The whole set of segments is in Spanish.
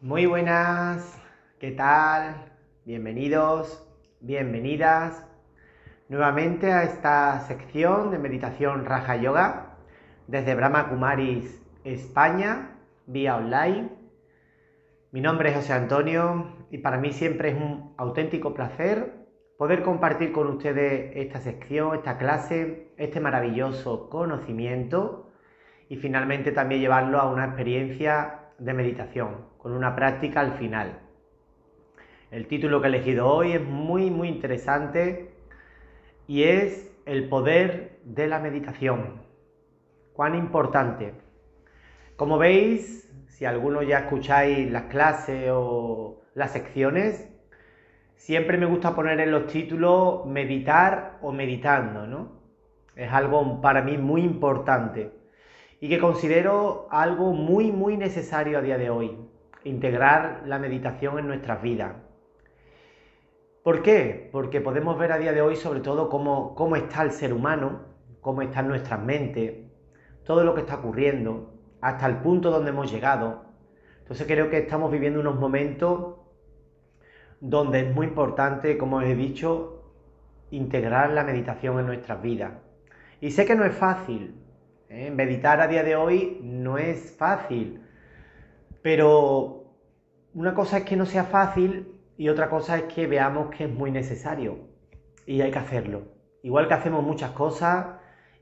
Muy buenas, ¿qué tal? Bienvenidos, bienvenidas nuevamente a esta sección de meditación Raja Yoga desde Brahma Kumaris, España, vía online. Mi nombre es José Antonio y para mí siempre es un auténtico placer poder compartir con ustedes esta sección, esta clase, este maravilloso conocimiento y finalmente también llevarlo a una experiencia de meditación, con una práctica al final. El título que he elegido hoy es muy, muy interesante y es El poder de la meditación. Cuán importante. Como veis, si algunos ya escucháis las clases o las secciones, siempre me gusta poner en los títulos meditar o meditando, ¿no? Es algo para mí muy importante y que considero algo muy, muy necesario a día de hoy, integrar la meditación en nuestras vidas. ¿Por qué? Porque podemos ver a día de hoy sobre todo cómo, cómo está el ser humano, cómo está en nuestras mentes, todo lo que está ocurriendo, hasta el punto donde hemos llegado. Entonces creo que estamos viviendo unos momentos donde es muy importante, como os he dicho, integrar la meditación en nuestras vidas. Y sé que no es fácil, ¿eh? meditar a día de hoy no es fácil, pero una cosa es que no sea fácil y otra cosa es que veamos que es muy necesario y hay que hacerlo. Igual que hacemos muchas cosas,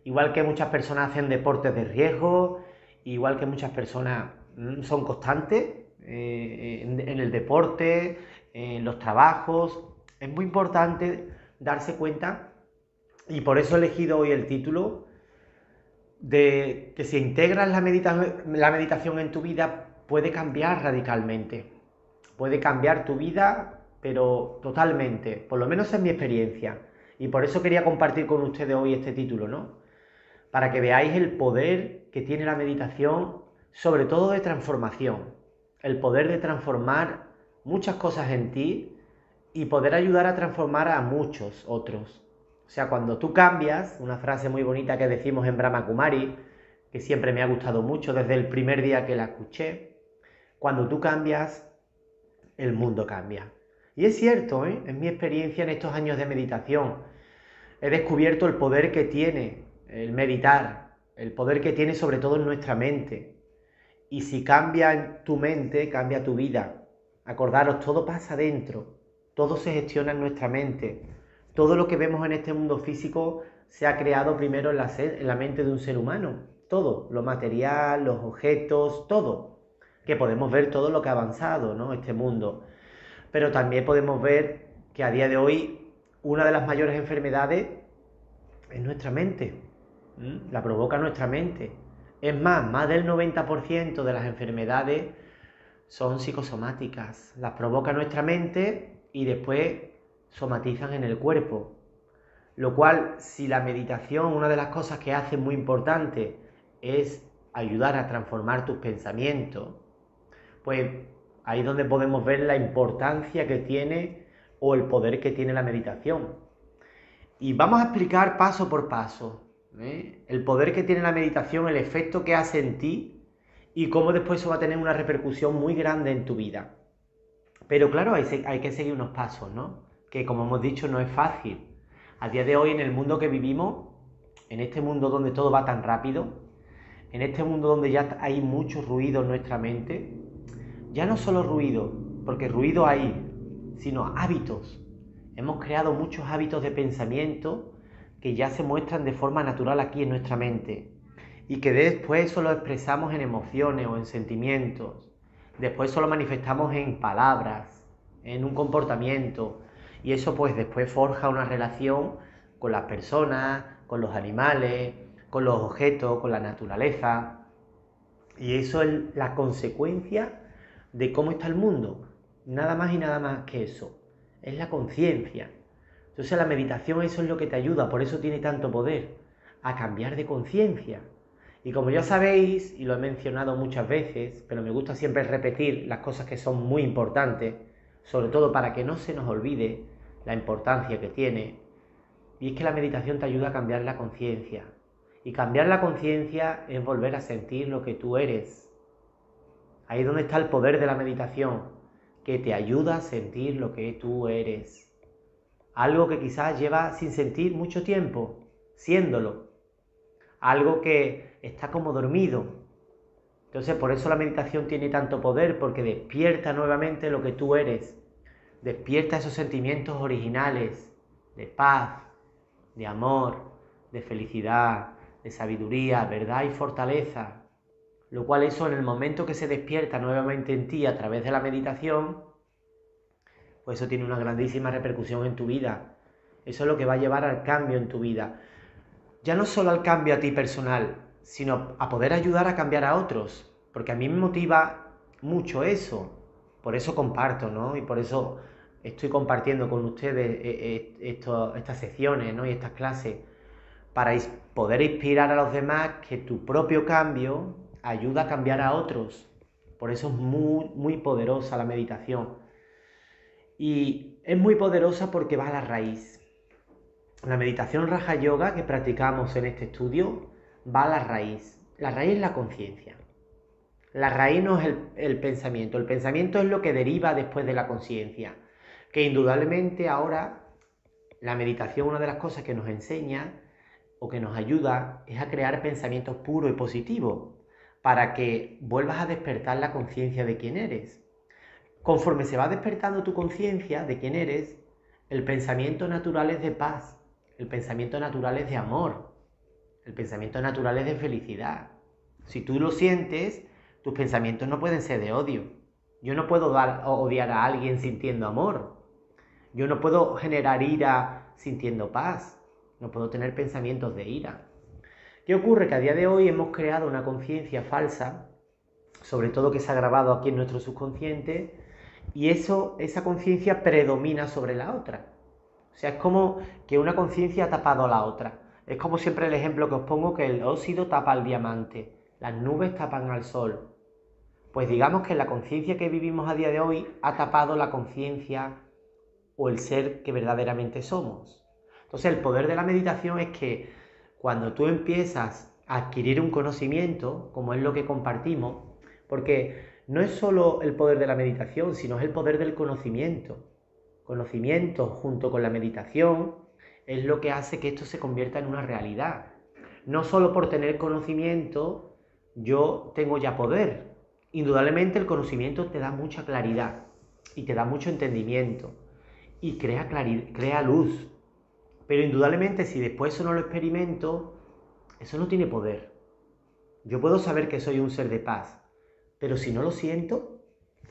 igual que muchas personas hacen deportes de riesgo, igual que muchas personas mm, son constantes eh, en, en el deporte, en los trabajos, es muy importante darse cuenta y por eso he elegido hoy el título de que si integras la, la meditación en tu vida puede cambiar radicalmente. Puede cambiar tu vida, pero totalmente, por lo menos en mi experiencia. Y por eso quería compartir con ustedes hoy este título, ¿no? Para que veáis el poder que tiene la meditación, sobre todo de transformación. El poder de transformar muchas cosas en ti y poder ayudar a transformar a muchos otros. O sea, cuando tú cambias, una frase muy bonita que decimos en Brahma Kumari, que siempre me ha gustado mucho desde el primer día que la escuché, cuando tú cambias, el mundo cambia. Y es cierto, ¿eh? en mi experiencia en estos años de meditación, he descubierto el poder que tiene el meditar, el poder que tiene sobre todo en nuestra mente. Y si cambia tu mente, cambia tu vida. Acordaros, todo pasa dentro, todo se gestiona en nuestra mente. Todo lo que vemos en este mundo físico se ha creado primero en la, mente de un ser humano. Todo, lo material, los objetos, todo. Que podemos ver todo lo que ha avanzado, ¿no? Este mundo. Pero también podemos ver que a día de hoy una de las mayores enfermedades es nuestra mente. La provoca nuestra mente. Es más, más del 90% de las enfermedades son psicosomáticas. Las provoca nuestra mente y después somatizan en el cuerpo. Lo cual, si la meditación, una de las cosas que hace muy importante es ayudar a transformar tus pensamientos, pues ahí es donde podemos ver la importancia que tiene o el poder que tiene la meditación. Y vamos a explicar paso por paso ¿eh? el poder que tiene la meditación, el efecto que hace en ti y cómo después eso va a tener una repercusión muy grande en tu vida. Pero claro, hay, hay que seguir unos pasos, ¿no? Que como hemos dicho no es fácil. A día de hoy en el mundo que vivimos, en este mundo donde todo va tan rápido, en este mundo donde ya hay mucho ruido en nuestra mente, ya no solo ruido, porque ruido hay, sino hábitos. Hemos creado muchos hábitos de pensamiento que ya se muestran de forma natural aquí en nuestra mente y que después solo expresamos en emociones o en sentimientos. Después solo manifestamos en palabras, en un comportamiento, y eso pues después forja una relación con las personas, con los animales, con los objetos, con la naturaleza. Y eso es la consecuencia de cómo está el mundo. Nada más y nada más que eso. Es la conciencia. Entonces la meditación eso es lo que te ayuda, por eso tiene tanto poder, a cambiar de conciencia. Y como ya sabéis, y lo he mencionado muchas veces, pero me gusta siempre repetir las cosas que son muy importantes, sobre todo para que no se nos olvide, la importancia que tiene. Y es que la meditación te ayuda a cambiar la conciencia. Y cambiar la conciencia es volver a sentir lo que tú eres. Ahí es donde está el poder de la meditación, que te ayuda a sentir lo que tú eres. Algo que quizás lleva sin sentir mucho tiempo, siéndolo. Algo que está como dormido. Entonces por eso la meditación tiene tanto poder, porque despierta nuevamente lo que tú eres. Despierta esos sentimientos originales de paz, de amor, de felicidad, de sabiduría, verdad y fortaleza. Lo cual eso en el momento que se despierta nuevamente en ti a través de la meditación, pues eso tiene una grandísima repercusión en tu vida. Eso es lo que va a llevar al cambio en tu vida. Ya no solo al cambio a ti personal, sino a poder ayudar a cambiar a otros. Porque a mí me motiva mucho eso. Por eso comparto, ¿no? Y por eso estoy compartiendo con ustedes eh, eh, estas secciones y estas clases para poder inspirar a los demás que tu propio cambio ayuda a cambiar a otros. Por eso es muy, muy poderosa la meditación. Y es muy poderosa porque va a la raíz. La meditación Raja Yoga que practicamos en este estudio va a la raíz. La raíz es la conciencia. La raíz no es el, pensamiento. El pensamiento es lo que deriva después de la conciencia. Que indudablemente ahora la meditación, una de las cosas que nos enseña o que nos ayuda es a crear pensamientos puros y positivos para que vuelvas a despertar la conciencia de quién eres. Conforme se va despertando tu conciencia de quién eres, el pensamiento natural es de paz, el pensamiento natural es de amor, el pensamiento natural es de felicidad. Si tú lo sientes, tus pensamientos no pueden ser de odio. Yo no puedo dar, odiar a alguien sintiendo amor. Yo no puedo generar ira sintiendo paz. No puedo tener pensamientos de ira. ¿Qué ocurre? Que a día de hoy hemos creado una conciencia falsa, sobre todo que se ha grabado aquí en nuestro subconsciente, y eso, esa conciencia predomina sobre la otra. O sea, es como que una conciencia ha tapado a la otra. Es como siempre el ejemplo que os pongo que el óxido tapa al diamante, las nubes tapan al sol. Pues digamos que la conciencia que vivimos a día de hoy ha tapado la conciencia o el ser que verdaderamente somos. Entonces el poder de la meditación es que cuando tú empiezas a adquirir un conocimiento, como es lo que compartimos, porque no es solo el poder de la meditación, sino es el poder del conocimiento. Conocimiento junto con la meditación es lo que hace que esto se convierta en una realidad. No solo por tener conocimiento yo tengo ya poder. Indudablemente el conocimiento te da mucha claridad y te da mucho entendimiento y crea, crea luz, pero indudablemente si después eso no lo experimento, eso no tiene poder. Yo puedo saber que soy un ser de paz, pero si no lo siento,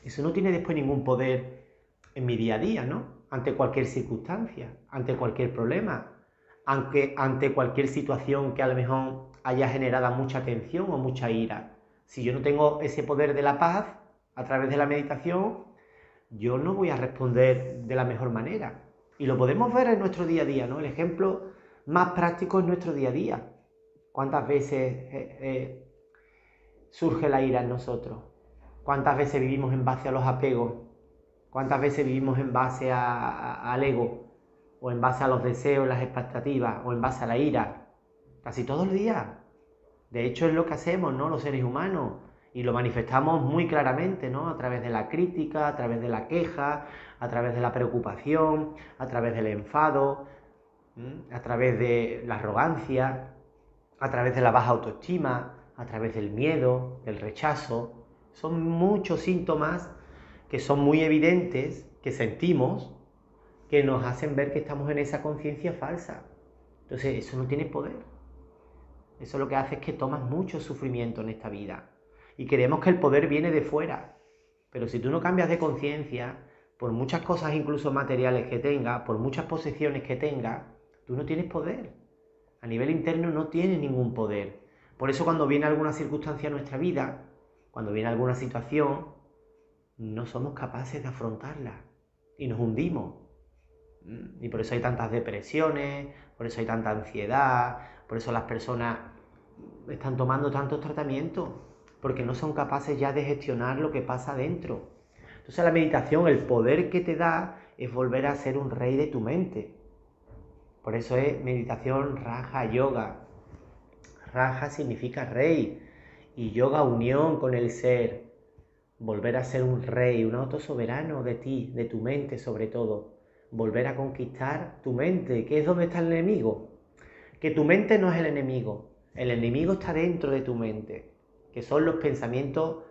eso no tiene después ningún poder en mi día a día, ¿no? Ante cualquier circunstancia, ante cualquier problema, aunque ante cualquier situación que a lo mejor haya generado mucha tensión o mucha ira. Si yo no tengo ese poder de la paz a través de la meditación, yo no voy a responder de la mejor manera. Y lo podemos ver en nuestro día a día, ¿no? El ejemplo más práctico es nuestro día a día. ¿Cuántas veces eh, eh, surge la ira en nosotros? ¿Cuántas veces vivimos en base a los apegos? ¿Cuántas veces vivimos en base al ego? ¿O en base a los deseos, las expectativas? ¿O en base a la ira? Casi todos los días. De hecho es lo que hacemos, ¿no? Los seres humanos y lo manifestamos muy claramente, ¿no? A través de la crítica, a través de la queja, a través de la preocupación, a través del enfado, a través de la arrogancia, a través de la baja autoestima, a través del miedo, del rechazo. Son muchos síntomas que son muy evidentes, que sentimos, que nos hacen ver que estamos en esa conciencia falsa. Entonces, eso no tiene poder. Eso lo que hace es que tomas mucho sufrimiento en esta vida y creemos que el poder viene de fuera. Pero si tú no cambias de conciencia, por muchas cosas incluso materiales que tengas, por muchas posesiones que tengas, tú no tienes poder. A nivel interno no tienes ningún poder. Por eso cuando viene alguna circunstancia en nuestra vida, cuando viene alguna situación, no somos capaces de afrontarla y nos hundimos. ¿Mm? Y por eso hay tantas depresiones, por eso hay tanta ansiedad, por eso las personas están tomando tantos tratamientos porque no son capaces ya de gestionar lo que pasa dentro. Entonces la meditación, el poder que te da es volver a ser un rey de tu mente. Por eso es meditación raja yoga. Raja significa rey y yoga unión con el ser. volver a ser un rey, un autosoberano de ti, de tu mente sobre todo, volver a conquistar tu mente, que es donde está el enemigo. Que tu mente no es el enemigo, el enemigo está dentro de tu mente, que son los pensamientos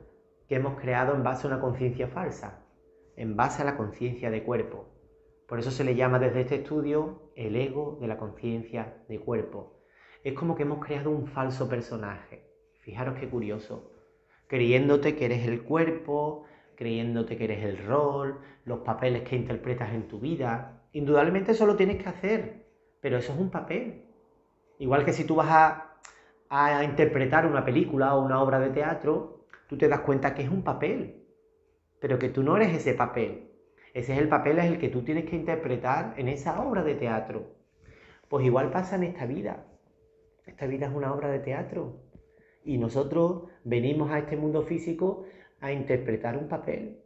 que hemos creado en base a una conciencia falsa, en base a la conciencia de cuerpo. Por eso se le llama desde este estudio el ego de la conciencia de cuerpo. Es como que hemos creado un falso personaje. Fijaros qué curioso. Creyéndote que eres el cuerpo, creyéndote que eres el rol, los papeles que interpretas en tu vida. Indudablemente eso lo tienes que hacer, pero eso es un papel. Igual que si tú vas a, a interpretar una película o una obra de teatro, tú te das cuenta que es un papel, pero que tú no eres ese papel. Ese es el papel es el que tú tienes que interpretar en esa obra de teatro. Pues igual pasa en esta vida. Esta vida es una obra de teatro. Y nosotros venimos a este mundo físico a interpretar un papel,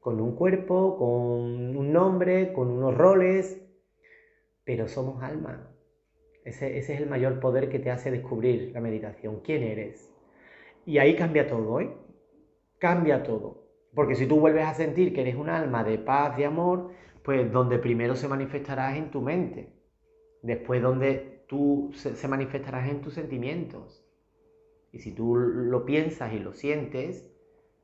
con un cuerpo, con un nombre, con unos roles, pero somos alma. Ese, ese, es el mayor poder que te hace descubrir la meditación, quién eres. Y ahí cambia todo, ¿eh? Cambia todo. Porque si tú vuelves a sentir que eres un alma de paz, de amor, pues donde primero se manifestarás en tu mente, después donde tú se, manifestarás en tus sentimientos. Y si tú lo piensas y lo sientes,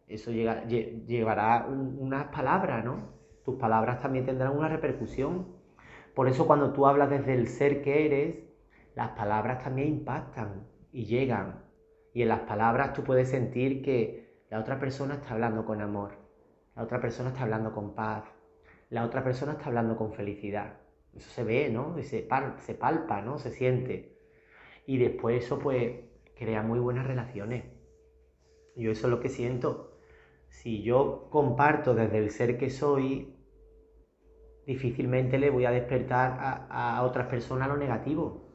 eso llevará unas palabras, ¿no? Tus palabras también tendrán una repercusión. Por eso cuando tú hablas desde el ser que eres, las palabras también impactan y llegan. Y en las palabras tú puedes sentir que la otra persona está hablando con amor. La otra persona está hablando con paz. La otra persona está hablando con felicidad. Eso se ve, ¿no? se, se palpa, ¿no? Se siente. Y después eso pues crea muy buenas relaciones. Yo eso es lo que siento. Si yo comparto desde el ser que soy, difícilmente le voy a despertar a, a otras personas lo negativo.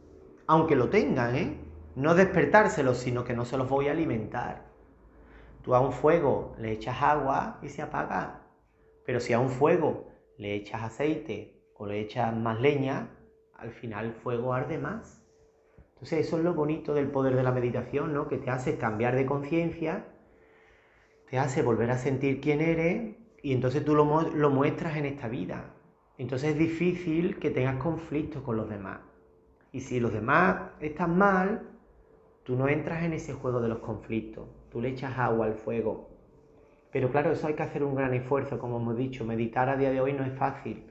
Aunque lo tengan, ¿eh? No despertárselo, sino que no se los voy a alimentar. Tú a un fuego le echas agua y se apaga. Pero si a un fuego le echas aceite o le echas más leña, al final el fuego arde más. Entonces eso es lo bonito del poder de la meditación, ¿no? Que te hace cambiar de conciencia, te hace volver a sentir quién eres y entonces tú lo, lo muestras en esta vida. Entonces es difícil que tengas conflictos con los demás. Y si los demás están mal, tú no entras en ese juego de los conflictos tú le echas agua al fuego. Pero claro, eso hay que hacer un gran esfuerzo, como hemos dicho, meditar a día de hoy no es fácil.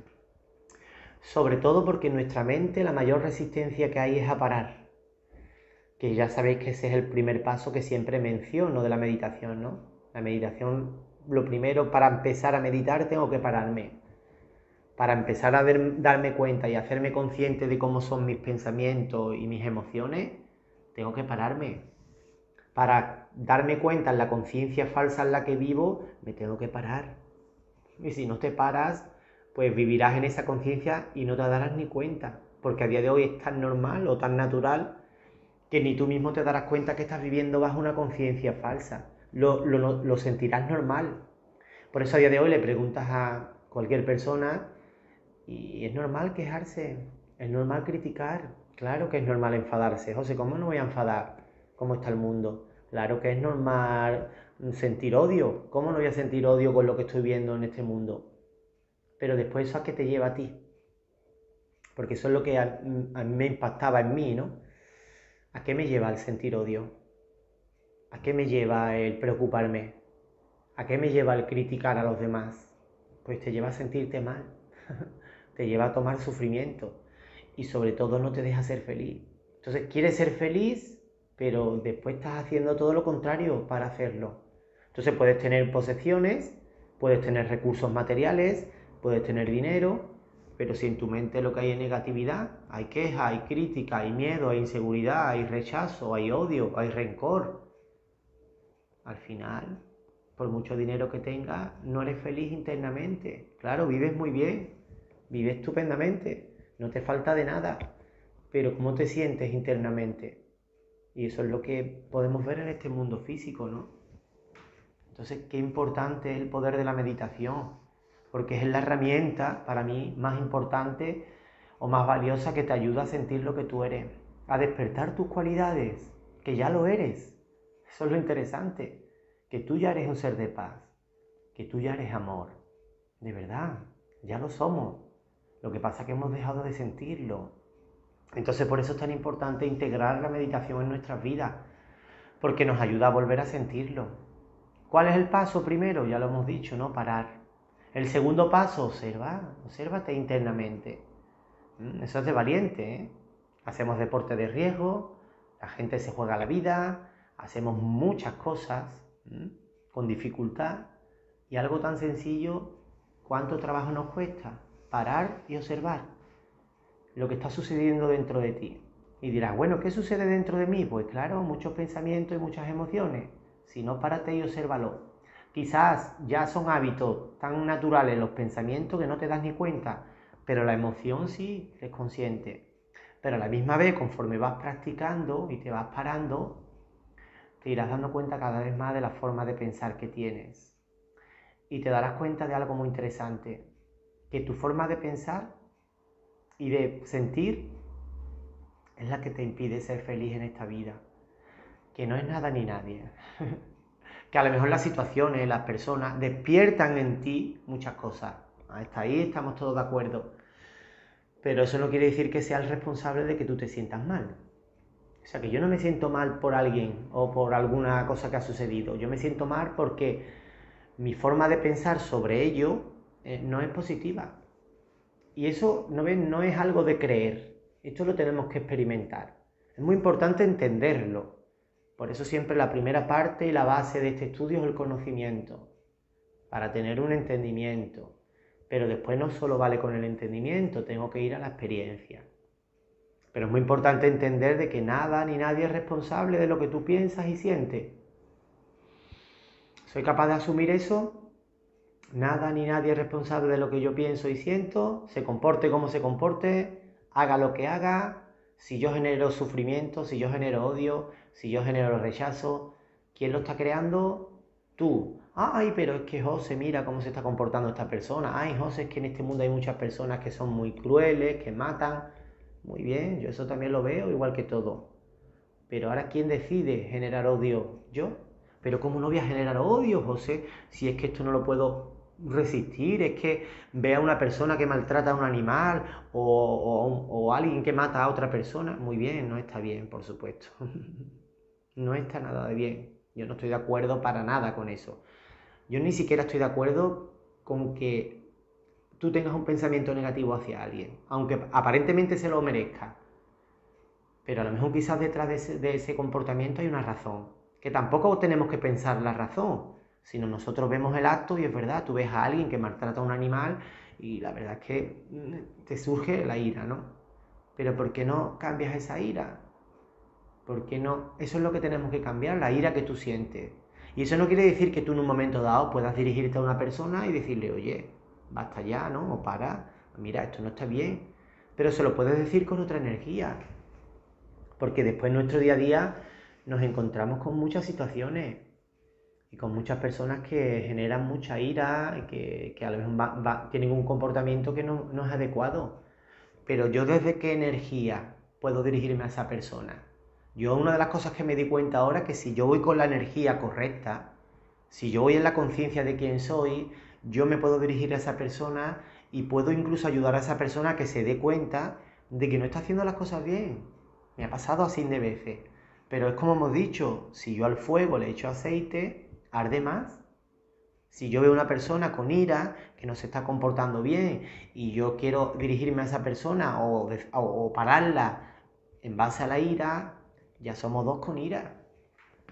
Sobre todo porque en nuestra mente la mayor resistencia que hay es a parar. Que ya sabéis que ese es el primer paso que siempre menciono de la meditación, ¿no? La meditación, lo primero, para empezar a meditar tengo que pararme. Para empezar a darme cuenta y hacerme consciente de cómo son mis pensamientos y mis emociones, tengo que pararme para darme cuenta en la conciencia falsa en la que vivo, me tengo que parar. Y si no te paras, pues vivirás en esa conciencia y no te darás ni cuenta, porque a día de hoy es tan normal o tan natural que ni tú mismo te darás cuenta que estás viviendo bajo una conciencia falsa. Lo, lo, sentirás normal. Por eso a día de hoy le preguntas a cualquier persona y es normal quejarse, es normal criticar, claro que es normal enfadarse. José, ¿cómo no voy a enfadar? cómo está el mundo. Claro que es normal sentir odio. ¿Cómo no voy a sentir odio con lo que estoy viendo en este mundo? Pero después eso a qué te lleva a ti. Porque eso es lo que a, mí me impactaba en mí, ¿no? ¿A qué me lleva el sentir odio? ¿A qué me lleva el preocuparme? ¿A qué me lleva el criticar a los demás? Pues te lleva a sentirte mal, te lleva a tomar sufrimiento y sobre todo no te deja ser feliz. Entonces, ¿quieres ser feliz? pero después estás haciendo todo lo contrario para hacerlo. Entonces puedes tener posesiones, puedes tener recursos materiales, puedes tener dinero, pero si en tu mente lo que hay es negatividad, hay queja, hay crítica, hay miedo, hay inseguridad, hay rechazo, hay odio, hay rencor, al final, por mucho dinero que tengas, no eres feliz internamente. Claro, vives muy bien, vives estupendamente, no te falta de nada, pero ¿cómo te sientes internamente? Y eso es lo que podemos ver en este mundo físico, ¿no? Entonces, qué importante es el poder de la meditación, porque es la herramienta para mí más importante o más valiosa que te ayuda a sentir lo que tú eres, a despertar tus cualidades, que ya lo eres. Eso es lo interesante, que tú ya eres un ser de paz, que tú ya eres amor. De verdad, ya lo somos. Lo que pasa es que hemos dejado de sentirlo. Entonces por eso es tan importante integrar la meditación en nuestras vidas, porque nos ayuda a volver a sentirlo. ¿Cuál es el paso primero? Ya lo hemos dicho, ¿no? Parar. El segundo paso, observa, obsérvate internamente. Mm, eso es de valiente, ¿eh? Hacemos deporte de riesgo, la gente se juega la vida, hacemos muchas cosas con dificultad y algo tan sencillo, ¿cuánto trabajo nos cuesta? Parar y observar lo que está sucediendo dentro de ti. Y dirás, bueno, ¿qué sucede dentro de mí? Pues claro, muchos pensamientos y muchas emociones. Si no, párate y obsérvalo. Quizás ya son hábitos tan naturales los pensamientos que no te das ni cuenta, pero la emoción sí es consciente. Pero a la misma vez, conforme vas practicando y te vas parando, te irás dando cuenta cada vez más de la forma de pensar que tienes. Y te darás cuenta de algo muy interesante, que tu forma de pensar y de sentir es la que te impide ser feliz en esta vida, que no es nada ni nadie. que a lo mejor las situaciones, las personas despiertan en ti muchas cosas. Hasta ahí estamos todos de acuerdo. Pero eso no quiere decir que sea el responsable de que tú te sientas mal. O sea, que yo no me siento mal por alguien o por alguna cosa que ha sucedido. Yo me siento mal porque mi forma de pensar sobre ello eh, no es positiva. Y eso ¿no, no es algo de creer. Esto lo tenemos que experimentar. Es muy importante entenderlo. Por eso siempre la primera parte y la base de este estudio es el conocimiento. Para tener un entendimiento. Pero después no solo vale con el entendimiento, tengo que ir a la experiencia. Pero es muy importante entender de que nada ni nadie es responsable de lo que tú piensas y sientes. ¿Soy capaz de asumir eso? Nada ni nadie es responsable de lo que yo pienso y siento, se comporte como se comporte, haga lo que haga, si yo genero sufrimiento, si yo genero odio, si yo genero rechazo, ¿quién lo está creando? Tú. Ay, pero es que José, mira cómo se está comportando esta persona. Ay, José, es que en este mundo hay muchas personas que son muy crueles, que matan. Muy bien, yo eso también lo veo igual que todo. Pero ahora, ¿quién decide generar odio? ¿Yo? Pero ¿cómo no voy a generar odio, José? Si es que esto no lo puedo resistir, es que vea a una persona que maltrata a un animal o, o alguien que mata a otra persona. Muy bien, no está bien, por supuesto. no está nada de bien. Yo no estoy de acuerdo para nada con eso. Yo ni siquiera estoy de acuerdo con que tú tengas un pensamiento negativo hacia alguien, aunque aparentemente se lo merezca. Pero a lo mejor quizás detrás de ese, comportamiento hay una razón, que tampoco tenemos que pensar la razón, sino nosotros vemos el acto y es verdad, tú ves a alguien que maltrata a un animal y la verdad es que mm, te surge la ira, ¿no? Pero ¿por qué no cambias esa ira? ¿Por qué no? Eso es lo que tenemos que cambiar, la ira que tú sientes. Y eso no quiere decir que tú en un momento dado puedas dirigirte a una persona y decirle, oye, basta ya, ¿no? O para, mira, esto no está bien. Pero se lo puedes decir con otra energía. Porque después en nuestro día a día nos encontramos con muchas situaciones y con muchas personas que generan mucha ira que, que a lo mejor tienen un comportamiento que no, no es adecuado. Pero yo desde qué energía puedo dirigirme a esa persona yo una de las cosas que me di cuenta ahora es que si yo voy con la energía correcta, si yo voy en la conciencia de quién soy, yo me puedo dirigir a esa persona y puedo incluso ayudar a esa persona a que se dé cuenta de que no está haciendo las cosas bien. Me ha pasado así de veces. Pero es como hemos dicho, si yo al fuego le echo aceite, arde más. Si yo veo una persona con ira, que no se está comportando bien, y yo quiero dirigirme a esa persona o, o pararla en base a la ira, ya somos dos con ira.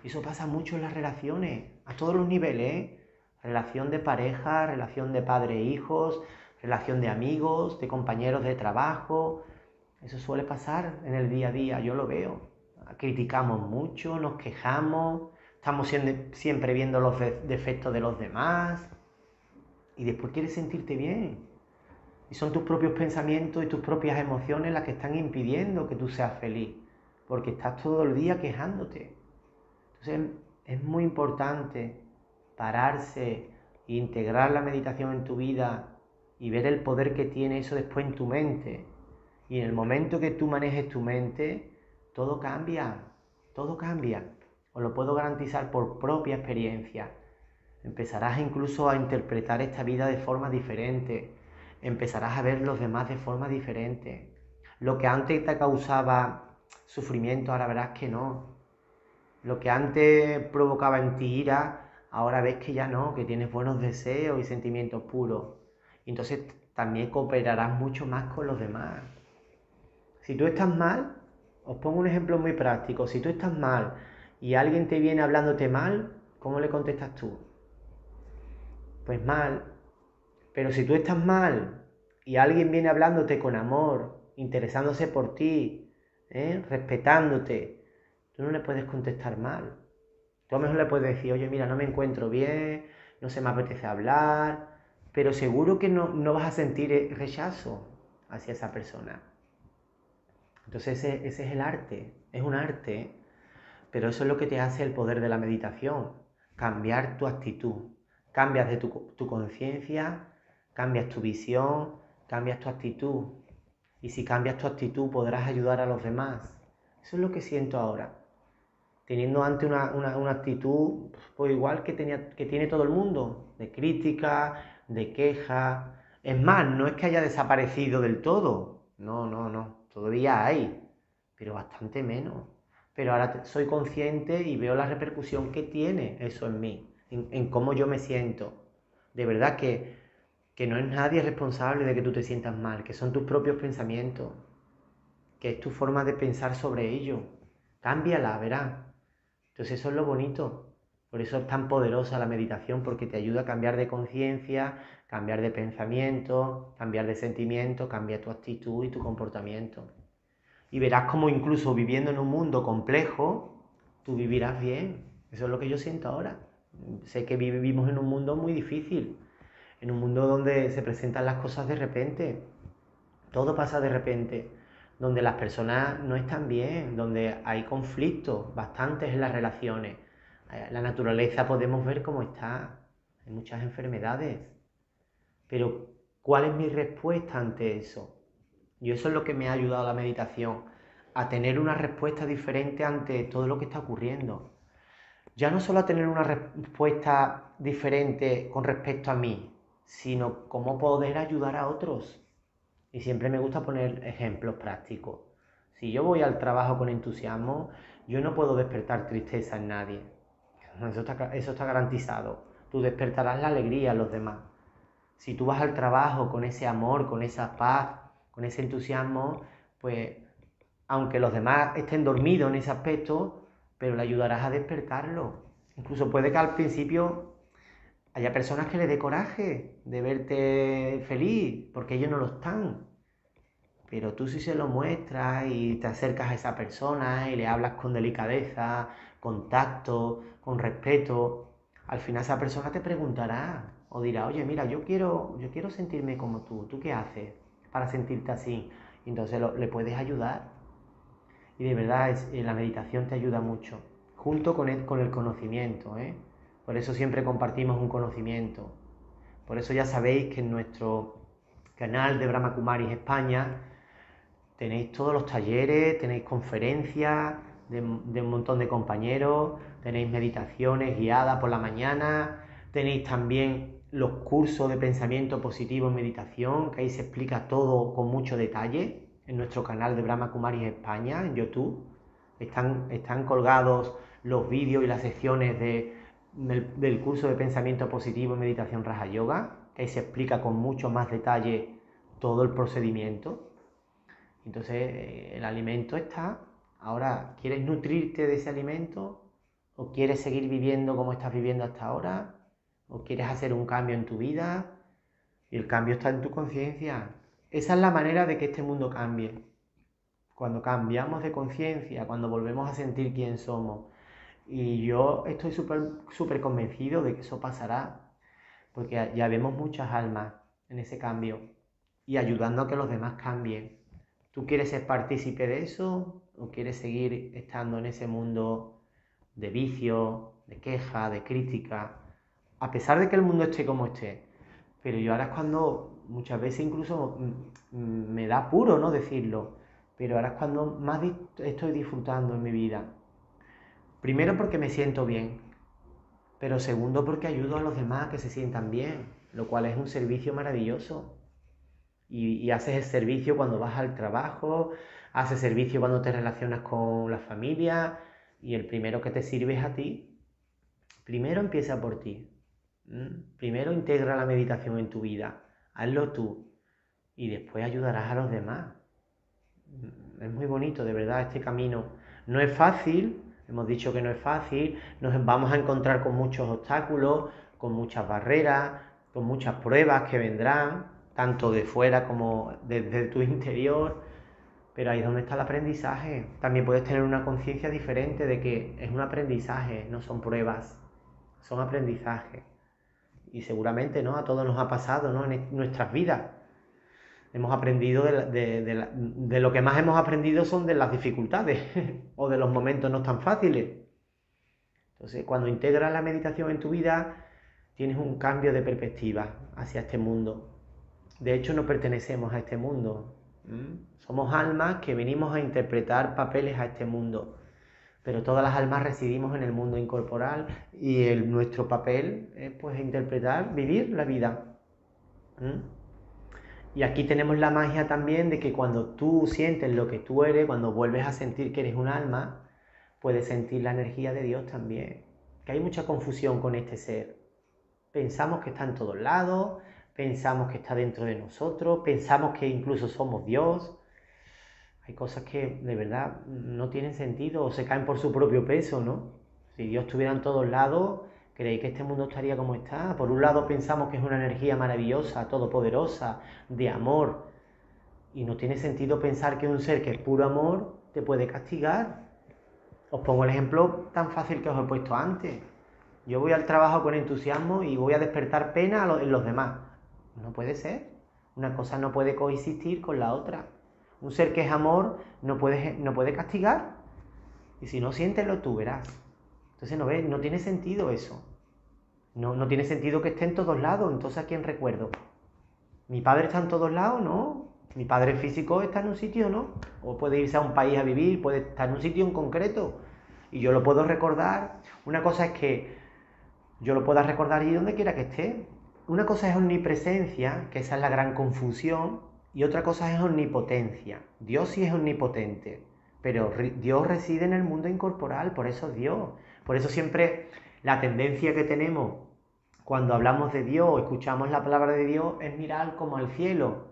Eso pasa mucho en las relaciones, a todos los niveles. ¿eh? Relación de pareja, relación de padre e hijos, relación de amigos, de compañeros de trabajo. Eso suele pasar en el día a día, yo lo veo. Criticamos mucho, nos quejamos, estamos siempre viendo los defectos de los demás y después quieres sentirte bien. Y son tus propios pensamientos y tus propias emociones las que están impidiendo que tú seas feliz porque estás todo el día quejándote. Entonces es muy importante pararse e integrar la meditación en tu vida y ver el poder que tiene eso después en tu mente. Y en el momento que tú manejes tu mente, todo cambia, todo cambia. Os lo puedo garantizar por propia experiencia. Empezarás incluso a interpretar esta vida de forma diferente. Empezarás a ver los demás de forma diferente. Lo que antes te causaba sufrimiento, ahora verás que no. Lo que antes provocaba en ti ahora ves que ya no, que tienes buenos deseos y sentimientos puros. Entonces también cooperarás mucho más con los demás. Si tú estás mal, os pongo un ejemplo muy práctico. Si tú estás mal y alguien te viene hablándote mal, ¿cómo le contestas tú? Pues mal. Pero si tú estás mal y alguien viene hablándote con amor, interesándose por ti, ¿eh? respetándote, tú no le puedes contestar mal. Tú a lo mejor le puedes decir, oye, mira, no me encuentro bien, no se me apetece hablar, pero seguro que no, no vas a sentir rechazo hacia esa persona. Entonces ese, es el arte, es un arte, pero eso es lo que te hace el poder de la meditación, cambiar tu actitud, cambias de tu, tu conciencia, cambias tu visión, cambias tu actitud. Y si cambias tu actitud podrás ayudar a los demás. Eso es lo que siento ahora. Teniendo ante una, una, actitud pues igual que, tenía, que tiene todo el mundo, de crítica, de queja. Es más, no es que haya desaparecido del todo. No, no, no. Todavía hay, pero bastante menos. Pero ahora soy consciente y veo la repercusión que tiene eso en mí, en, cómo yo me siento. De verdad que, que no es nadie responsable de que tú te sientas mal, que son tus propios pensamientos, que es tu forma de pensar sobre ello. Cámbiala, verás. Entonces eso es lo bonito. Por eso es tan poderosa la meditación, porque te ayuda a cambiar de conciencia, cambiar de pensamiento, cambiar de sentimiento, cambiar tu actitud y tu comportamiento. Y verás como incluso viviendo en un mundo complejo, tú vivirás bien. Eso es lo que yo siento ahora. Sé que vivimos en un mundo muy difícil, en un mundo donde se presentan las cosas de repente, todo pasa de repente, donde las personas no están bien, donde hay conflictos bastantes en las relaciones. La naturaleza podemos ver cómo está, hay muchas enfermedades, pero, ¿cuál es mi respuesta ante eso? Y eso es lo que me ha ayudado la meditación, a tener una respuesta diferente ante todo lo que está ocurriendo. Ya no solo a tener una respuesta diferente con respecto a mí, sino cómo poder ayudar a otros. Y siempre me gusta poner ejemplos prácticos. Si yo voy al trabajo con entusiasmo, yo no puedo despertar tristeza en nadie. Eso está, eso está garantizado. Tú despertarás la alegría a los demás. Si tú vas al trabajo con ese amor, con esa paz, con ese entusiasmo, pues aunque los demás estén dormidos en ese aspecto, pero le ayudarás a despertarlo. Incluso puede que al principio haya personas que le dé coraje de verte feliz, porque ellos no lo están. Pero tú si se lo muestras y te acercas a esa persona y le hablas con delicadeza, con tacto, con respeto, al final esa persona te preguntará, o dirá, oye, mira, yo quiero, yo quiero sentirme como tú, ¿tú qué haces para sentirte así? Entonces le puedes ayudar. Y de verdad es, eh, la meditación te ayuda mucho, junto con el, con el conocimiento. ¿eh? Por eso siempre compartimos un conocimiento. Por eso ya sabéis que en nuestro canal de Brahma Kumaris España tenéis todos los talleres, tenéis conferencias de, de un montón de compañeros, tenéis meditaciones guiadas por la mañana, tenéis también los cursos de pensamiento positivo en meditación, que ahí se explica todo con mucho detalle en nuestro canal de Brahma Kumaris España en YouTube. Están, están colgados los vídeos y las secciones de, del, curso de pensamiento positivo en meditación Raja Yoga, que ahí se explica con mucho más detalle todo el procedimiento. Entonces, eh, el alimento está. Ahora, ¿quieres nutrirte de ese alimento? ¿O quieres seguir viviendo como estás viviendo hasta ahora? O quieres hacer un cambio en tu vida y el cambio está en tu conciencia. Esa es la manera de que este mundo cambie. Cuando cambiamos de conciencia, cuando volvemos a sentir quién somos. Y yo estoy súper convencido de que eso pasará, porque ya vemos muchas almas en ese cambio y ayudando a que los demás cambien. ¿Tú quieres ser partícipe de eso o quieres seguir estando en ese mundo de vicio, de queja, de crítica? A pesar de que el mundo esté como esté. Pero yo ahora es cuando muchas veces incluso me da puro no decirlo, pero ahora es cuando más estoy disfrutando en mi vida. Primero porque me siento bien, pero segundo porque ayudo a los demás a que se sientan bien, lo cual es un servicio maravilloso. Y, y haces el servicio cuando vas al trabajo, haces servicio cuando te relacionas con la familia y el primero que te sirve es a ti. Primero empieza por ti. Primero integra la meditación en tu vida. Hazlo tú y después ayudarás a los demás. Es muy bonito, de verdad, este camino. No es fácil, hemos dicho que no es fácil, nos vamos a encontrar con muchos obstáculos, con muchas barreras, con muchas pruebas que vendrán, tanto de fuera como desde tu interior, pero ahí es donde está el aprendizaje. También puedes tener una conciencia diferente de que es un aprendizaje, no son pruebas, son aprendizaje. Y seguramente ¿no? a todos nos ha pasado ¿no? en nuestras vidas. Hemos aprendido de, lo que más hemos aprendido son de las dificultades o de los momentos no tan fáciles. Entonces, cuando integras la meditación en tu vida, tienes un cambio de perspectiva hacia este mundo. De hecho, no pertenecemos a este mundo, somos almas que venimos a interpretar papeles a este mundo, pero todas las almas residimos en el mundo incorporal y nuestro papel es pues interpretar, vivir la vida. Y aquí tenemos la magia también de que cuando tú sientes lo que tú eres, cuando vuelves a sentir que eres un alma, puedes sentir la energía de Dios también. Que hay mucha confusión con este ser. Pensamos que está en todos lados, pensamos que está dentro de nosotros, pensamos que incluso somos Dios. Hay cosas que de verdad no tienen sentido o se caen por su propio peso, ¿no? Si Dios estuviera en todos lados, ¿creéis que este mundo estaría como está? Por un lado pensamos que es una energía maravillosa, todopoderosa, de amor, y no tiene sentido pensar que un ser que es puro amor te puede castigar. Os pongo el ejemplo tan fácil que os he puesto antes. Yo voy al trabajo con entusiasmo y voy a despertar pena en los demás. No puede ser. Una cosa no puede coexistir con la otra. Un ser que es amor no puede, no puede castigar. Y si no siéntelo, tú verás. Entonces no ves, no tiene sentido eso. No, no tiene sentido que esté en todos lados. Entonces, ¿a quién recuerdo? ¿Mi padre está en todos lados? No. ¿Mi padre físico está en un sitio? No. O puede irse a un país a vivir, puede estar en un sitio en concreto. Y yo lo puedo recordar. Una cosa es que yo lo pueda recordar allí donde quiera que esté una cosa es omnipresencia, que esa es la gran confusión, y otra cosa es omnipotencia. Dios sí es omnipotente, pero Dios reside en el mundo incorporal, por eso es Dios. Por eso siempre la tendencia que tenemos cuando hablamos de Dios, escuchamos la palabra de Dios, es mirar como al cielo.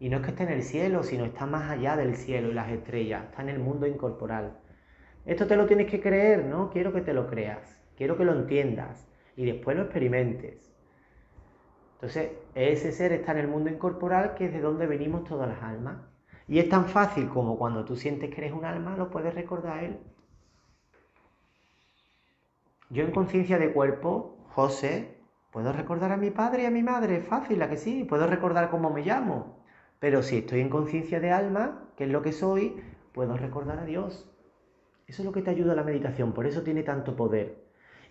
Y no es que esté en el cielo, sino está más allá del cielo y las estrellas, está en el mundo incorporal. Esto te lo tienes que creer, ¿no? Quiero que te lo creas, quiero que lo entiendas y después lo experimentes. Entonces, ese ser está en el mundo incorporal, que es de donde venimos todas las almas. Y es tan fácil como cuando tú sientes que eres un alma, lo puedes recordar a él. Yo en conciencia de cuerpo, José, puedo recordar a mi padre y a mi madre, fácil, la que sí, puedo recordar cómo me llamo. Pero si estoy en conciencia de alma, que es lo que soy, puedo recordar a Dios. Eso es lo que te ayuda a la meditación, por eso tiene tanto poder.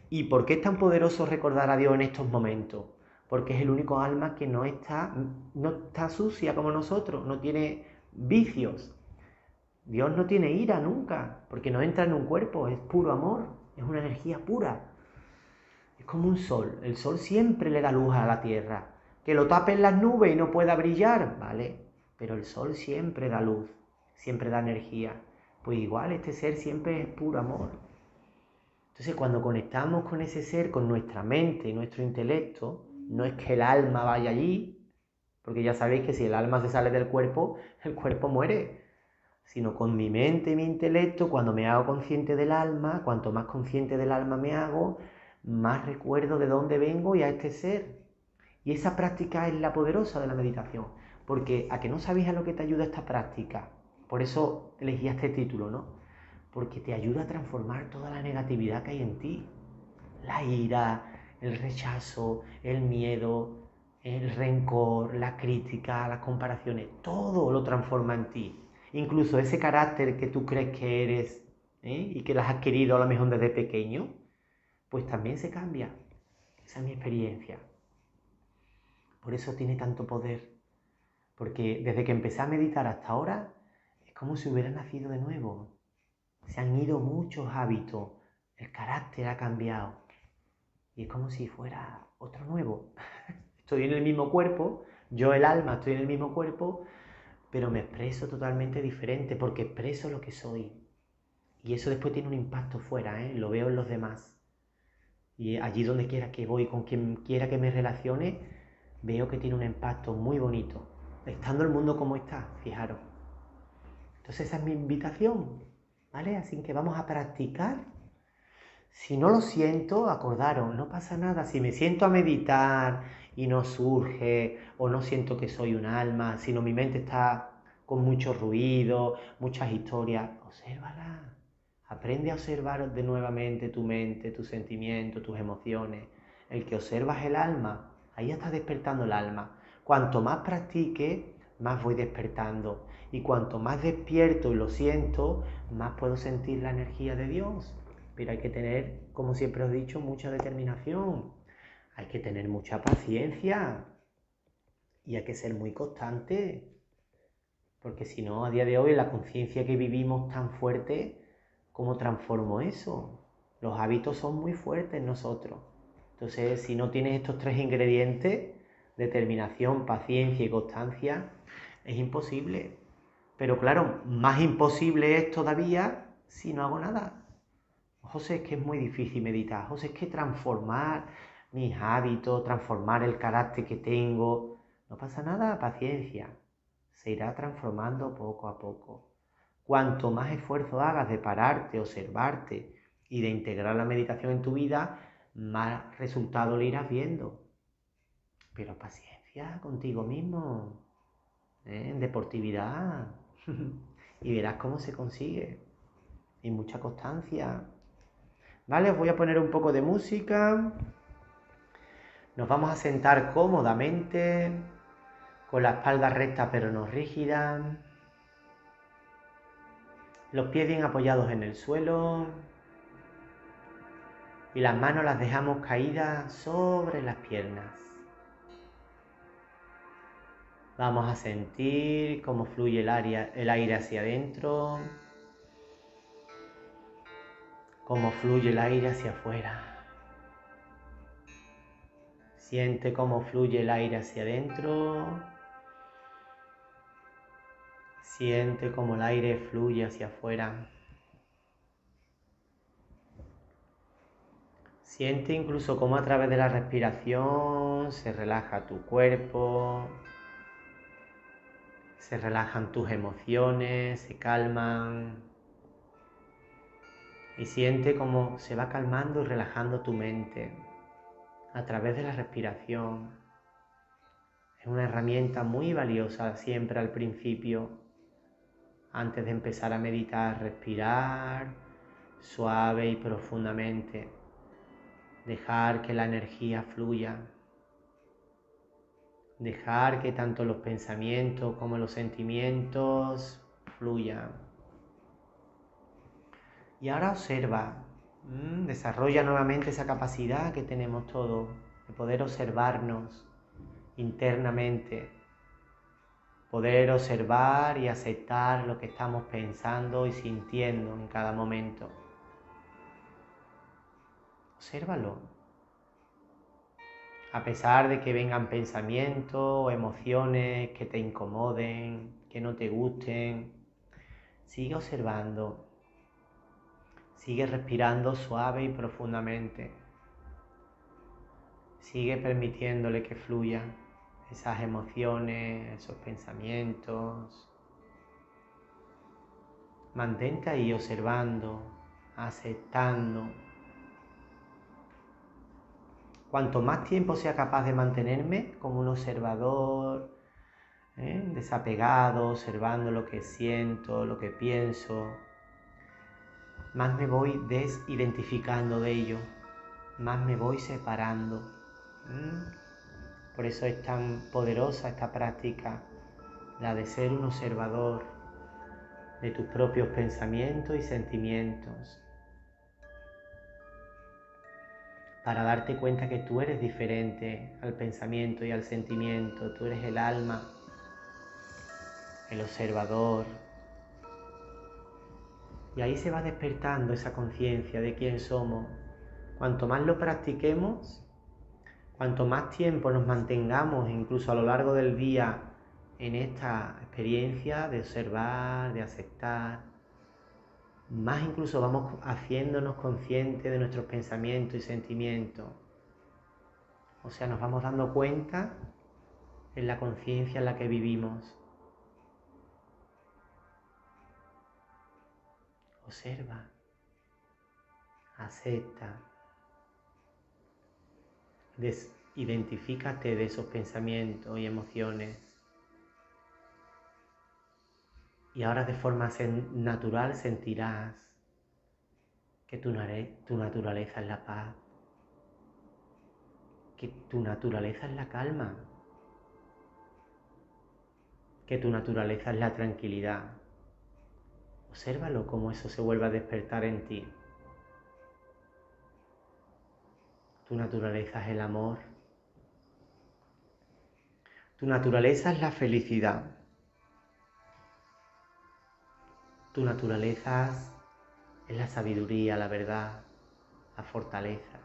¿Y por qué es tan poderoso recordar a Dios en estos momentos? Porque es el único alma que no está, no está sucia como nosotros, no tiene vicios. Dios no tiene ira nunca, porque no entra en un cuerpo, es puro amor, es una energía pura. Es como un sol, el sol siempre le da luz a la tierra. Que lo tapen las nubes y no pueda brillar, ¿vale? Pero el sol siempre da luz, siempre da energía. Pues igual este ser siempre es puro amor. Entonces cuando conectamos con ese ser, con nuestra mente y nuestro intelecto, no es que el alma vaya allí, porque ya sabéis que si el alma se sale del cuerpo, el cuerpo muere, sino con mi mente y mi intelecto, cuando me hago consciente del alma, cuanto más consciente del alma me hago, más recuerdo de dónde vengo y a este ser. Y esa práctica es la poderosa de la meditación, porque a que no sabéis a lo que te ayuda esta práctica, por eso elegí este título, ¿no? Porque te ayuda a transformar toda la negatividad que hay en ti, la ira, el rechazo, el miedo, el rencor, la crítica, las comparaciones, todo lo transforma en ti. Incluso ese carácter que tú crees que eres ¿eh? y que lo has adquirido a lo mejor desde pequeño, pues también se cambia. Esa es mi experiencia. Por eso tiene tanto poder. Porque desde que empecé a meditar hasta ahora, es como si hubiera nacido de nuevo. Se han ido muchos hábitos, el carácter ha cambiado. Y es como si fuera otro nuevo. Estoy en el mismo cuerpo, yo el alma estoy en el mismo cuerpo, pero me expreso totalmente diferente porque expreso lo que soy. Y eso después tiene un impacto fuera, ¿eh? lo veo en los demás. Y allí donde quiera que voy, con quien quiera que me relacione, veo que tiene un impacto muy bonito. Estando el mundo como está, fijaros. Entonces esa es mi invitación, ¿vale? Así que vamos a practicar. Si no lo siento, acordaros, no pasa nada. Si me siento a meditar y no surge, o no siento que soy un alma, sino mi mente está con mucho ruido, muchas historias, obsérvala. Aprende a observar de nuevamente tu mente, tus sentimientos, tus emociones. El que observas el alma, ahí está despertando el alma. Cuanto más practique, más voy despertando. Y cuanto más despierto y lo siento, más puedo sentir la energía de Dios. Pero hay que tener, como siempre os he dicho, mucha determinación. Hay que tener mucha paciencia. Y hay que ser muy constante. Porque si no, a día de hoy, la conciencia que vivimos tan fuerte, ¿Cómo transformo eso? Los hábitos son muy fuertes en nosotros. Entonces, si no tienes estos tres ingredientes, determinación, paciencia y constancia, es imposible. Pero claro, más imposible es todavía si no hago nada. José, es que es muy difícil meditar. José, es que transformar mis hábitos, transformar el carácter que tengo, no pasa nada, paciencia. Se irá transformando poco a poco. Cuanto más esfuerzo hagas de pararte, observarte y de integrar la meditación en tu vida, más resultado le irás viendo. Pero paciencia contigo mismo, ¿eh? en deportividad, y verás cómo se consigue. Y mucha constancia. Vale, os voy a poner un poco de música. Nos vamos a sentar cómodamente, con la espalda recta pero no rígida los pies bien apoyados en el suelo y las manos las dejamos caídas sobre las piernas. Vamos a sentir cómo fluye el, el aire hacia adentro, cómo fluye el aire hacia afuera. Siente cómo fluye el aire hacia adentro Siente como el aire fluye hacia afuera. Siente incluso cómo a través de la respiración se relaja tu cuerpo, se relajan tus emociones, se calman. Y siente cómo se va calmando y relajando tu mente a través de la respiración. Es una herramienta muy valiosa siempre al principio antes de empezar a meditar, respirar suave y profundamente. Dejar que la energía fluya. Dejar que tanto los pensamientos como los sentimientos fluyan. Y ahora observa, mm, desarrolla nuevamente esa capacidad que tenemos todos de poder observarnos internamente poder observar y aceptar lo que estamos pensando y sintiendo en cada momento. Obsérvalo. A pesar de que vengan pensamientos o emociones que te incomoden, que no te gusten, sigue observando. Sigue respirando suave y profundamente. Sigue permitiéndole que fluya esas emociones, esos pensamientos. Mantente ahí observando, aceptando. Cuanto más tiempo sea capaz de mantenerme como un observador, ¿eh? desapegado, observando lo que siento, lo que pienso, más me voy desidentificando de ello, más me voy separando. Por eso es tan poderosa esta práctica, la de ser un observador de tus propios pensamientos y sentimientos. Para darte cuenta que tú eres diferente al pensamiento y al sentimiento, tú eres el alma, el observador. Y ahí se va despertando esa conciencia de quién somos, Cuanto más lo practiquemos, cuanto más tiempo nos mantengamos, incluso a lo largo del día, en esta experiencia de observar, de aceptar, más incluso vamos haciéndonos conscientes de nuestros pensamientos y sentimientos. O sea, nos vamos dando cuenta en la conciencia en la que vivimos. Observa, acepta, identifícate de esos pensamientos y emociones. Y ahora de forma natural sentirás que tu, naturaleza es la paz, que tu naturaleza es la calma, que tu naturaleza es la tranquilidad. Obsérvalo como eso se vuelve a despertar en ti. Tu naturaleza es el amor. Tu naturaleza es la felicidad. Tu naturaleza es la sabiduría, la verdad, la fortaleza.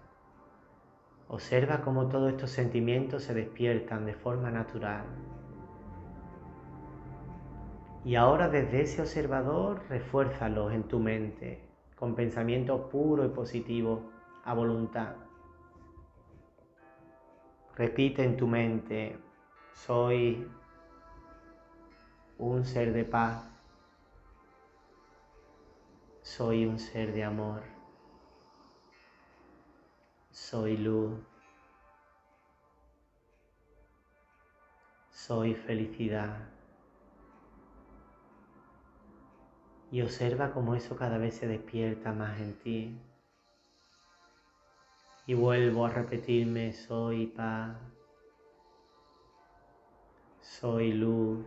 Observa cómo todos estos sentimientos se despiertan de forma natural. Y ahora desde ese observador refuérzalos en tu mente con pensamientos puros y positivos a voluntad. Repite en tu mente, soy un ser de paz, soy un ser de amor. Soy luz. Soy felicidad. Y observa cómo eso cada vez se despierta más en ti. Y vuelvo a repetirme, soy paz. Soy luz.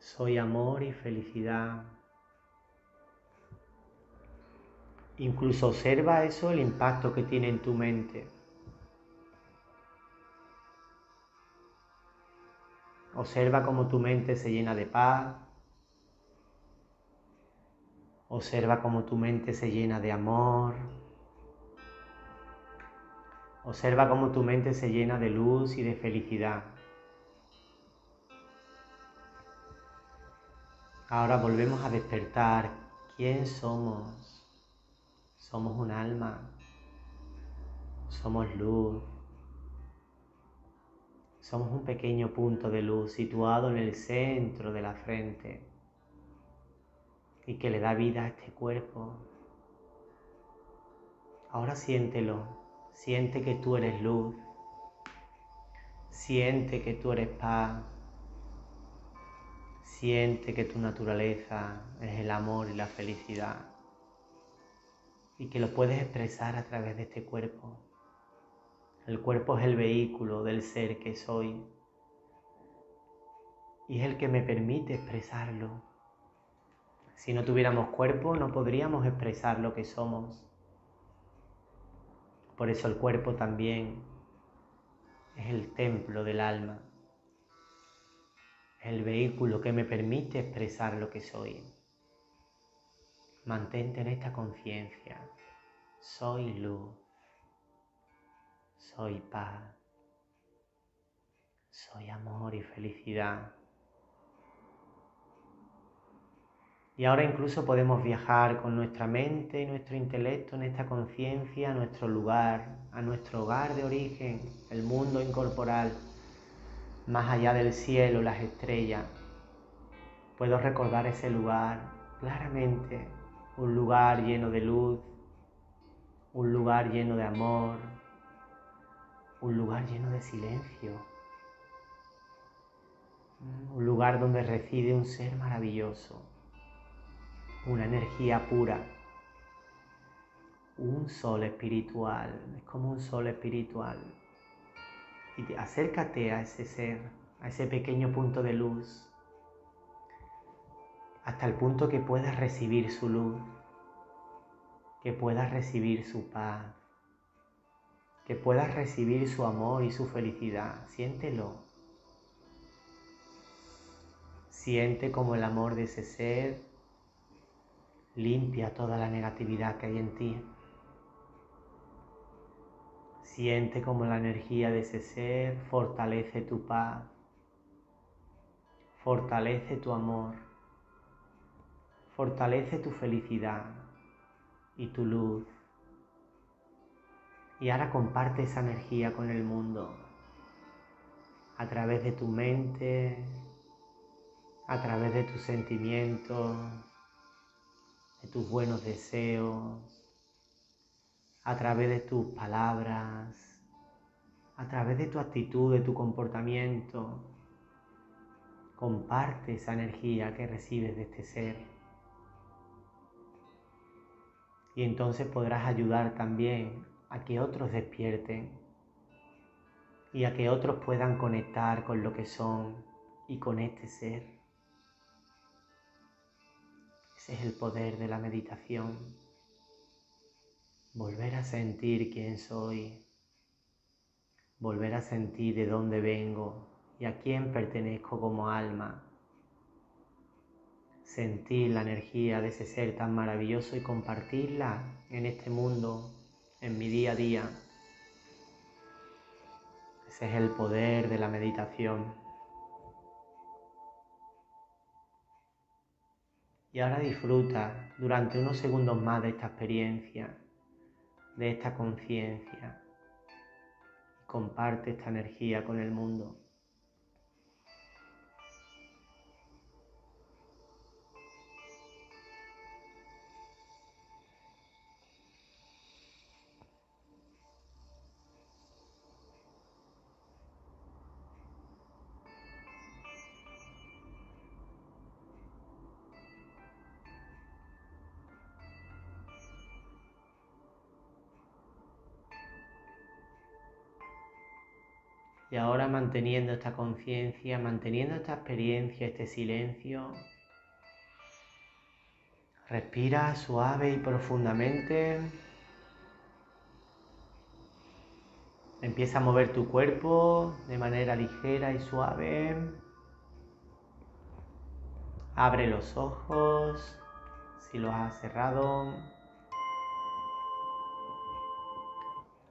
Soy amor y felicidad. Incluso observa eso, el impacto que tiene en tu mente. Observa cómo tu mente se llena de paz. Observa cómo tu mente se llena de amor. Observa cómo tu mente se llena de luz y de felicidad. Ahora volvemos a despertar. ¿Quién somos? Somos un alma, somos luz, somos un pequeño punto de luz situado en el centro de la frente y que le da vida a este cuerpo. Ahora siéntelo, siente que tú eres luz, siente que tú eres paz, siente que tu naturaleza es el amor y la felicidad y que lo puedes expresar a través de este cuerpo. El cuerpo es el vehículo del ser que soy y es el que me permite expresarlo. Si no tuviéramos cuerpo no podríamos expresar lo que somos. Por eso el cuerpo también es el templo del alma, el vehículo que me permite expresar lo que soy. Mantente en esta conciencia. Soy luz. Soy paz. Soy amor y felicidad. Y ahora incluso podemos viajar con nuestra mente y nuestro intelecto en esta conciencia a nuestro lugar, a nuestro hogar de origen, el mundo incorporal, más allá del cielo, las estrellas. Puedo recordar ese lugar claramente un lugar lleno de luz, un lugar lleno de amor, un lugar lleno de silencio, un lugar donde reside un ser maravilloso, una energía pura, un sol espiritual, es como un sol espiritual. Y acércate a ese ser, a ese pequeño punto de luz hasta el punto que puedas recibir su luz, que puedas recibir su paz, que puedas recibir su amor y su felicidad. Siéntelo. Siente como el amor de ese ser limpia toda la negatividad que hay en ti. Siente como la energía de ese ser fortalece tu paz, fortalece tu amor, fortalece tu felicidad y tu luz. Y ahora comparte esa energía con el mundo a través de tu mente, a través de tus sentimientos, de tus buenos deseos, a través de tus palabras, a través de tu actitud, de tu comportamiento. Comparte esa energía que recibes de este ser. Y entonces podrás ayudar también a que otros despierten y a que otros puedan conectar con lo que son y con este ser. Ese es el poder de la meditación. Volver a sentir quién soy. Volver a sentir de dónde vengo y a quién pertenezco como alma. Sentir la energía de ese ser tan maravilloso y compartirla en este mundo, en mi día a día. Ese es el poder de la meditación. Y ahora disfruta durante unos segundos más de esta experiencia, de esta conciencia. Comparte esta energía con el mundo. Y ahora manteniendo esta conciencia, manteniendo esta experiencia, este silencio, respira suave y profundamente. Empieza a mover tu cuerpo de manera ligera y suave. Abre los ojos si los has cerrado.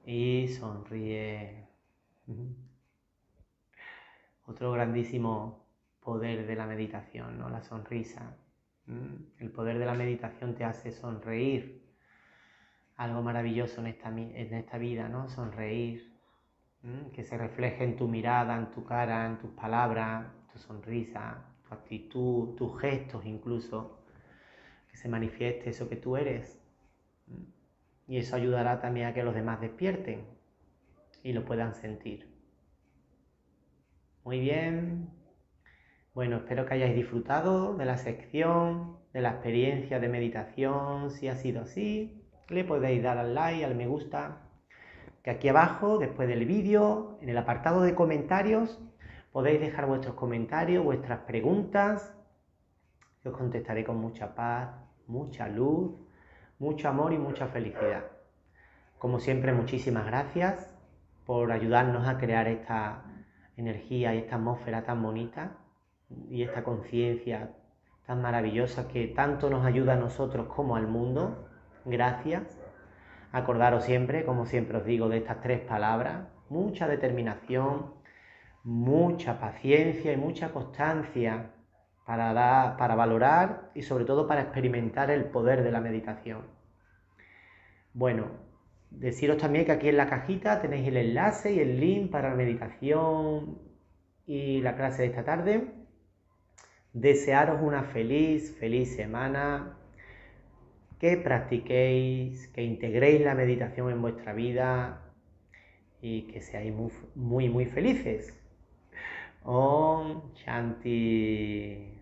Y sonríe. Otro grandísimo poder de la meditación, ¿no? La sonrisa. El poder de la meditación te hace sonreír. Algo maravilloso en esta, en esta vida, ¿no? Sonreír. Que se refleje en tu mirada, en tu cara, en tus palabras, tu sonrisa, tu actitud, tus gestos incluso. Que se manifieste eso que tú eres. Y eso ayudará también a que los demás despierten y lo puedan sentir. Muy bien. Bueno, espero que hayáis disfrutado de la sección, de la experiencia de meditación. Si ha sido así, le podéis dar al like, al me gusta. Que aquí abajo, después del vídeo, en el apartado de comentarios, podéis dejar vuestros comentarios, vuestras preguntas. Yo os contestaré con mucha paz, mucha luz, mucho amor y mucha felicidad. Como siempre, muchísimas gracias por ayudarnos a crear esta energía y esta atmósfera tan bonita y esta conciencia tan maravillosa que tanto nos ayuda a nosotros como al mundo. Gracias. Acordaros siempre, como siempre os digo, de estas tres palabras, mucha determinación, mucha paciencia y mucha constancia para, dar, para valorar y sobre todo para experimentar el poder de la meditación. Bueno, Deciros también que aquí en la cajita tenéis el enlace y el link para la meditación y la clase de esta tarde. Desearos una feliz, feliz semana, que practiquéis, que integréis la meditación en vuestra vida y que seáis muy, muy, muy felices. Om Shanti.